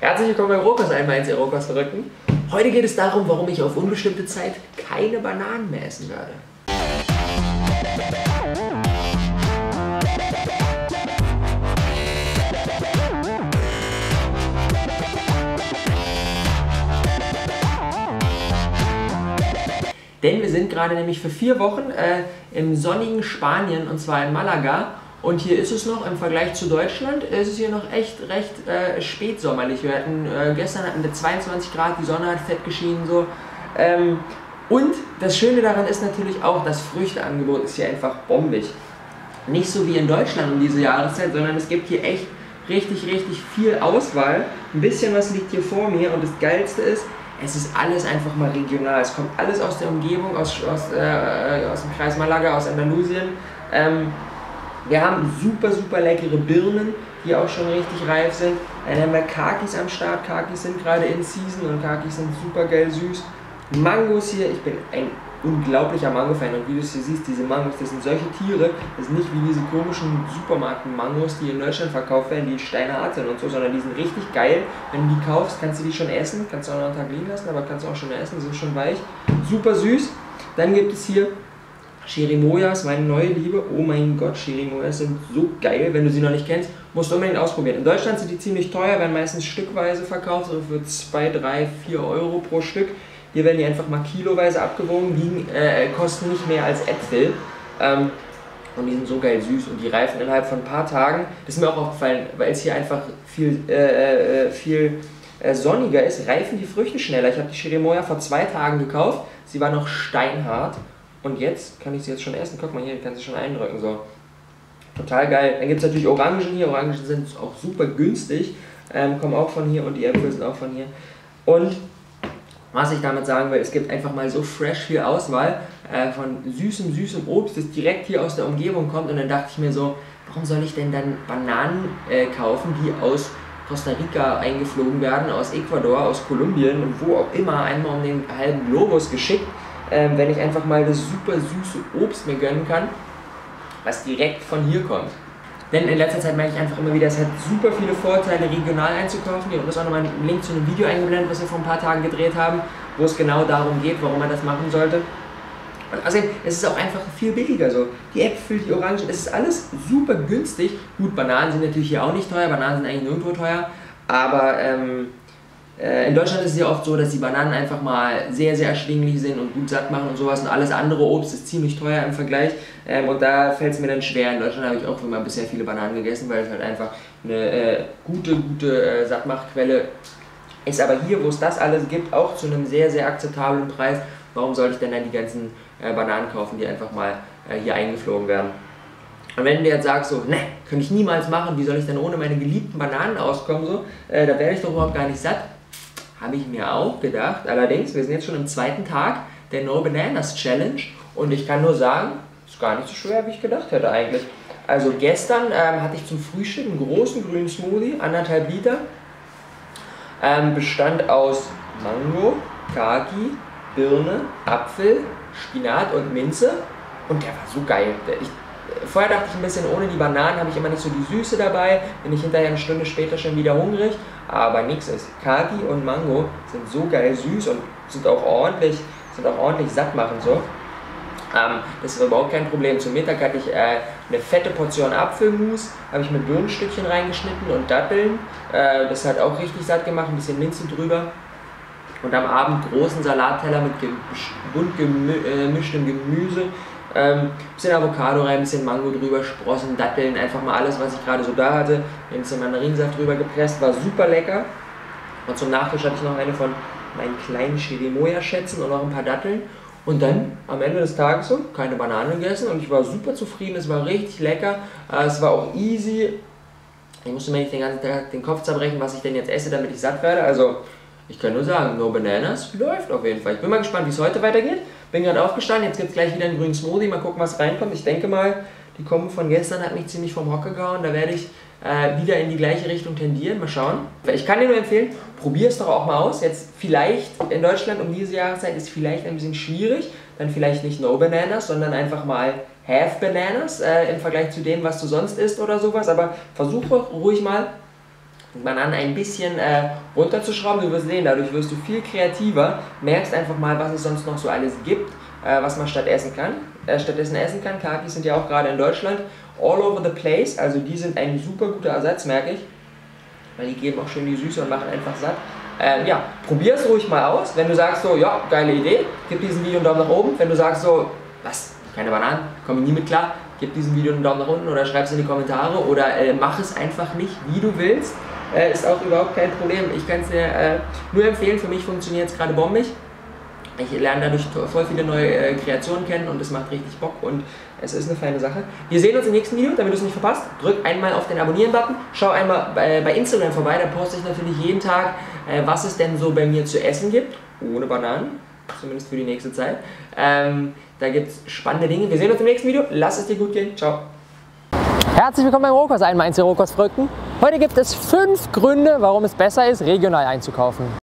Herzlich willkommen bei Rokas einmal ins Rokas Verrückten. Heute geht es darum, warum ich auf unbestimmte Zeit keine Bananen mehr essen werde. Denn wir sind gerade nämlich für vier Wochen äh, im sonnigen Spanien und zwar in Malaga und hier ist es noch im Vergleich zu Deutschland, ist es hier noch echt recht äh, spätsommerlich. Wir hatten, äh, gestern hatten wir 22 Grad, die Sonne hat fett geschienen so. Ähm, und das Schöne daran ist natürlich auch, das Früchteangebot ist hier einfach bombig. Nicht so wie in Deutschland um diese Jahreszeit, sondern es gibt hier echt richtig, richtig viel Auswahl. Ein bisschen was liegt hier vor mir und das Geilste ist, es ist alles einfach mal regional. Es kommt alles aus der Umgebung, aus, aus, äh, aus dem Kreis Malaga, aus Andalusien. Ähm, wir haben super, super leckere Birnen, die auch schon richtig reif sind. Dann haben wir Kakis am Start. Kakis sind gerade in Season und Kakis sind super geil süß. Mangos hier, ich bin ein unglaublicher Mango-Fan und wie du es hier siehst, diese Mangos, das sind solche Tiere, das sind nicht wie diese komischen Supermarkt-Mangos, die in Deutschland verkauft werden, die steinhart sind und so, sondern die sind richtig geil. Wenn du die kaufst, kannst du die schon essen, kannst du auch noch einen Tag liegen lassen, aber kannst du auch schon essen, die sind schon weich. Super süß. Dann gibt es hier Cherimoyas, meine neue Liebe. Oh mein Gott, Cherimoyas sind so geil. Wenn du sie noch nicht kennst, musst du unbedingt ausprobieren. In Deutschland sind die ziemlich teuer, werden meistens stückweise verkauft, so für 2, 3, 4 Euro pro Stück. Hier werden die einfach mal kiloweise abgewogen, liegen, äh, kosten nicht mehr als Äpfel. Ähm, und die sind so geil süß und die reifen innerhalb von ein paar Tagen. Das ist mir auch aufgefallen, weil es hier einfach viel, äh, äh viel äh, sonniger ist, reifen die Früchte schneller. Ich habe die Cherimoya vor zwei Tagen gekauft. Sie war noch steinhart und jetzt kann ich sie jetzt schon essen. Guck mal hier, ich kann sie schon eindrücken. So. Total geil. Dann gibt es natürlich Orangen hier. Orangen sind auch super günstig. Ähm, kommen auch von hier und die Äpfel sind auch von hier. Und was ich damit sagen will, es gibt einfach mal so fresh viel Auswahl äh, von süßem, süßem Obst, das direkt hier aus der Umgebung kommt. Und dann dachte ich mir so, warum soll ich denn dann Bananen äh, kaufen, die aus Costa Rica eingeflogen werden, aus Ecuador, aus Kolumbien und wo auch immer, einmal um den halben Globus geschickt ähm, wenn ich einfach mal das super süße Obst mir gönnen kann, was direkt von hier kommt. Denn in letzter Zeit merke ich einfach immer wieder, es hat super viele Vorteile, regional einzukaufen. Hier unten ist auch nochmal ein Link zu einem Video eingeblendet, was wir vor ein paar Tagen gedreht haben, wo es genau darum geht, warum man das machen sollte. Und außerdem, es ist auch einfach viel billiger so. Die Äpfel, die Orangen, es ist alles super günstig. Gut, Bananen sind natürlich hier auch nicht teuer, Bananen sind eigentlich nirgendwo teuer, aber ähm, äh, in Deutschland ist es ja oft so, dass die Bananen einfach mal sehr, sehr erschwinglich sind und gut satt machen und sowas und alles andere Obst ist ziemlich teuer im Vergleich ähm, und da fällt es mir dann schwer. In Deutschland habe ich auch immer bisher viele Bananen gegessen, weil es halt einfach eine äh, gute, gute äh, Sattmachquelle ist. Aber hier, wo es das alles gibt, auch zu einem sehr, sehr akzeptablen Preis, warum sollte ich denn dann die ganzen äh, Bananen kaufen, die einfach mal äh, hier eingeflogen werden? Und wenn du jetzt sagst, so, ne, könnte ich niemals machen, wie soll ich denn ohne meine geliebten Bananen auskommen, so, äh, da werde ich doch überhaupt gar nicht satt habe ich mir auch gedacht. Allerdings, wir sind jetzt schon im zweiten Tag der No Bananas Challenge und ich kann nur sagen, ist gar nicht so schwer, wie ich gedacht hätte eigentlich. Also gestern ähm, hatte ich zum Frühstück einen großen grünen Smoothie, anderthalb Liter. Ähm, bestand aus Mango, Kaki, Birne, Apfel, Spinat und Minze. Und der war so geil. Ich, vorher dachte ich ein bisschen, ohne die Bananen habe ich immer nicht so die Süße dabei. Bin ich hinterher eine Stunde später schon wieder hungrig aber nichts ist. Kaki und Mango sind so geil süß und sind auch ordentlich, sind auch ordentlich satt machen so. Ähm, das ist überhaupt kein Problem. Zum Mittag hatte ich äh, eine fette Portion Apfelmus, habe ich mit Birnenstückchen reingeschnitten und Datteln. Äh, das hat auch richtig satt gemacht, ein bisschen Minze drüber. Und am Abend großen Salatteller mit bunt gemischtem äh, Gemüse, ähm, bisschen Avocado rein, bisschen Mango drüber, Sprossen, Datteln, einfach mal alles, was ich gerade so da hatte. Ein bisschen Mandarinsaft drüber gepresst, war super lecker. Und zum Nachtisch hatte ich noch eine von meinen kleinen Chirimoya-Schätzen und noch ein paar Datteln. Und dann am Ende des Tages so, keine Banane gegessen und ich war super zufrieden, es war richtig lecker, äh, es war auch easy. Ich musste mir nicht den ganzen Tag den Kopf zerbrechen, was ich denn jetzt esse, damit ich satt werde. Also ich kann nur sagen, No Bananas läuft auf jeden Fall. Ich bin mal gespannt, wie es heute weitergeht. Bin gerade aufgestanden, jetzt gibt es gleich wieder einen grünen Smoothie. Mal gucken, was reinkommt. Ich denke mal, die Kombo von gestern hat mich ziemlich vom Hocker gehauen. Da werde ich äh, wieder in die gleiche Richtung tendieren. Mal schauen. Ich kann dir nur empfehlen, probier es doch auch mal aus. Jetzt vielleicht in Deutschland um diese Jahreszeit ist vielleicht ein bisschen schwierig. Dann vielleicht nicht No Bananas, sondern einfach mal Half Bananas äh, im Vergleich zu dem, was du sonst isst oder sowas. Aber versuche ruhig mal Bananen ein bisschen äh, runterzuschrauben. Du wirst sehen, dadurch wirst du viel kreativer, merkst einfach mal, was es sonst noch so alles gibt, äh, was man statt essen kann, äh, stattdessen essen kann. Kakis sind ja auch gerade in Deutschland all over the place, also die sind ein super guter Ersatz, merke ich. Weil die geben auch schön die Süße und machen einfach satt. Ähm, ja, probier es ruhig mal aus. Wenn du sagst so, ja, geile Idee, gib diesem Video einen Daumen nach oben. Wenn du sagst so, was, keine Bananen, komme ich nie mit klar, gib diesem Video einen Daumen nach unten oder schreib es in die Kommentare oder äh, mach es einfach nicht, wie du willst. Äh, ist auch überhaupt kein Problem. Ich kann es dir äh, nur empfehlen, für mich funktioniert es gerade bombig. Ich lerne dadurch voll viele neue äh, Kreationen kennen und es macht richtig Bock und es ist eine feine Sache. Wir sehen uns im nächsten Video, damit du es nicht verpasst. Drück einmal auf den Abonnieren-Button, schau einmal bei, bei, Instagram vorbei, da poste ich natürlich jeden Tag, äh, was es denn so bei mir zu essen gibt, ohne Bananen, zumindest für die nächste Zeit. Ähm, da gibt es spannende Dinge. Wir sehen uns im nächsten Video, lass es dir gut gehen, ciao. Herzlich willkommen beim Rohkost, ein Mainz Rohkost Heute gibt es fünf Gründe, warum es besser ist, regional einzukaufen.